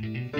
Bye.